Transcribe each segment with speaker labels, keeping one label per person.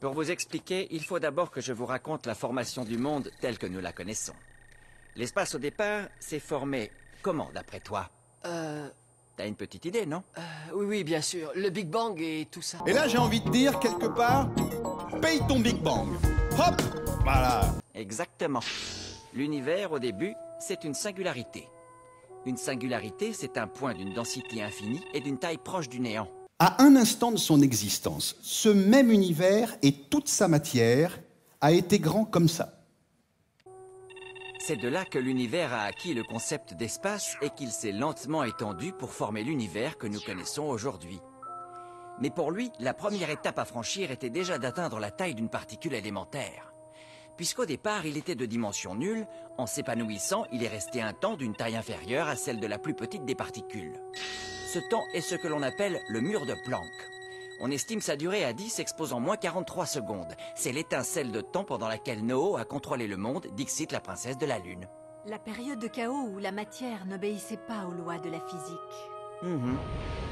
Speaker 1: Pour vous expliquer, il faut d'abord que je vous raconte la formation du monde telle que nous la connaissons. L'espace au départ s'est formé comment d'après toi?
Speaker 2: Euh...
Speaker 1: T'as une petite idée, non?
Speaker 2: Euh, oui, oui, bien sûr. Le Big Bang et tout ça.
Speaker 3: Et là, j'ai envie de dire, quelque part, paye ton Big Bang. Hop Voilà.
Speaker 1: Exactement. L'univers, au début, c'est une singularité. Une singularité, c'est un point d'une densité infinie et d'une taille proche du néant.
Speaker 3: À un instant de son existence, ce même univers et toute sa matière a été grand comme ça.
Speaker 1: C'est de là que l'univers a acquis le concept d'espace et qu'il s'est lentement étendu pour former l'univers que nous connaissons aujourd'hui. Mais pour lui, la première étape à franchir était déjà d'atteindre la taille d'une particule élémentaire. Puisqu'au départ, il était de dimension nulle, en s'épanouissant, il est resté un temps d'une taille inférieure à celle de la plus petite des particules. Ce temps est ce que l'on appelle le mur de Planck. On estime sa durée à 10 exposant moins 43 secondes. C'est l'étincelle de temps pendant laquelle Noho a contrôlé le monde, Dixit la princesse de la Lune.
Speaker 4: La période de chaos où la matière n'obéissait pas aux lois de la physique.
Speaker 1: Mhm.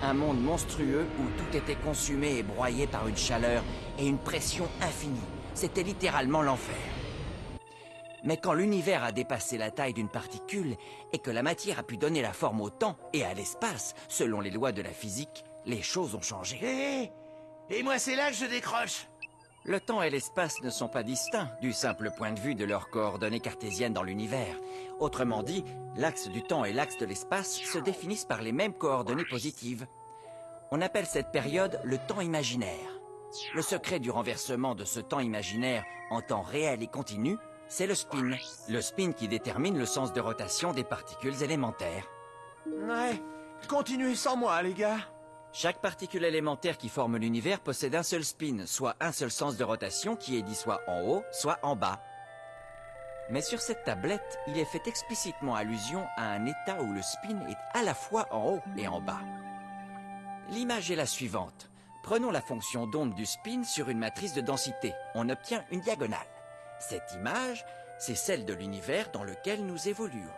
Speaker 1: Un monde monstrueux où tout était consumé et broyé par une chaleur et une pression infinie. C'était littéralement l'enfer. Mais quand l'univers a dépassé la taille d'une particule et que la matière a pu donner la forme au temps et à l'espace, selon les lois de la physique, les choses ont changé.
Speaker 5: Hé Et moi, c'est là que je décroche
Speaker 1: Le temps et l'espace ne sont pas distincts du simple point de vue de leurs coordonnées cartésiennes dans l'univers. Autrement dit, l'axe du temps et l'axe de l'espace se définissent par les mêmes coordonnées positives. On appelle cette période le temps imaginaire. Le secret du renversement de ce temps imaginaire en temps réel et continu, c'est le spin. Le spin qui détermine le sens de rotation des particules élémentaires.
Speaker 5: Ouais, continuez sans moi, les gars.
Speaker 1: Chaque particule élémentaire qui forme l'univers possède un seul spin, soit un seul sens de rotation qui est dit soit en haut, soit en bas. Mais sur cette tablette, il est fait explicitement allusion à un état où le spin est à la fois en haut et en bas. L'image est la suivante. Prenons la fonction d'onde du spin sur une matrice de densité. On obtient une diagonale. Cette image, c'est celle de l'univers dans lequel nous évoluons.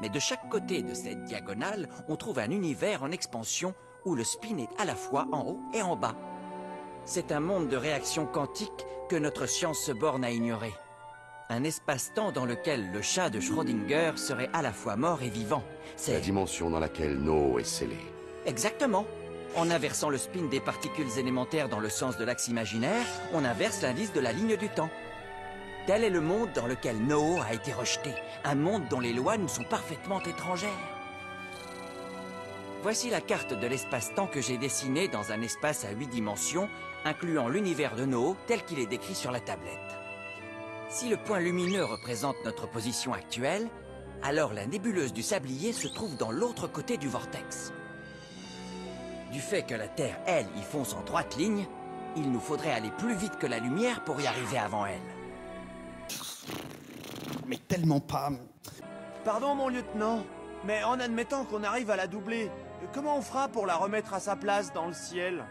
Speaker 1: Mais de chaque côté de cette diagonale, on trouve un univers en expansion où le spin est à la fois en haut et en bas. C'est un monde de réactions quantiques que notre science se borne à ignorer. Un espace-temps dans lequel le chat de Schrödinger serait à la fois mort et vivant.
Speaker 6: La
Speaker 1: C'est
Speaker 6: dimension dans laquelle No est scellé.
Speaker 1: exactement. En inversant le spin des particules élémentaires dans le sens de l'axe imaginaire, on inverse l'indice de la ligne du temps. Tel est le monde dans lequel Noho a été rejeté, un monde dont les lois nous sont parfaitement étrangères. Voici la carte de l'espace-temps que j'ai dessinée dans un espace à huit dimensions, incluant l'univers de Noho tel qu'il est décrit sur la tablette. Si le point lumineux représente notre position actuelle, alors la nébuleuse du sablier se trouve dans l'autre côté du vortex. Du fait que la Terre, elle, y fonce en droite ligne, il nous faudrait aller plus vite que la lumière pour y arriver avant elle.
Speaker 3: Mais tellement pas.
Speaker 5: Pardon, mon lieutenant, mais en admettant qu'on arrive à la doubler, comment on fera pour la remettre à sa place dans le ciel?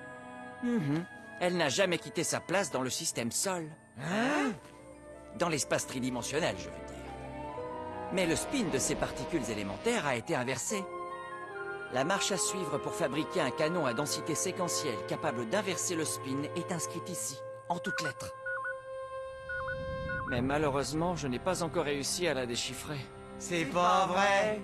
Speaker 1: Mhm. Elle n'a jamais quitté sa place dans le système Sol.
Speaker 5: Hein?
Speaker 1: Dans l'espace tridimensionnel, je veux dire. Mais le spin de ces particules élémentaires a été inversé. La marche à suivre pour fabriquer un canon à densité séquentielle capable d'inverser le spin est inscrite ici, en toutes lettres. Mais malheureusement, je n'ai pas encore réussi à la déchiffrer.
Speaker 5: C'est pas vrai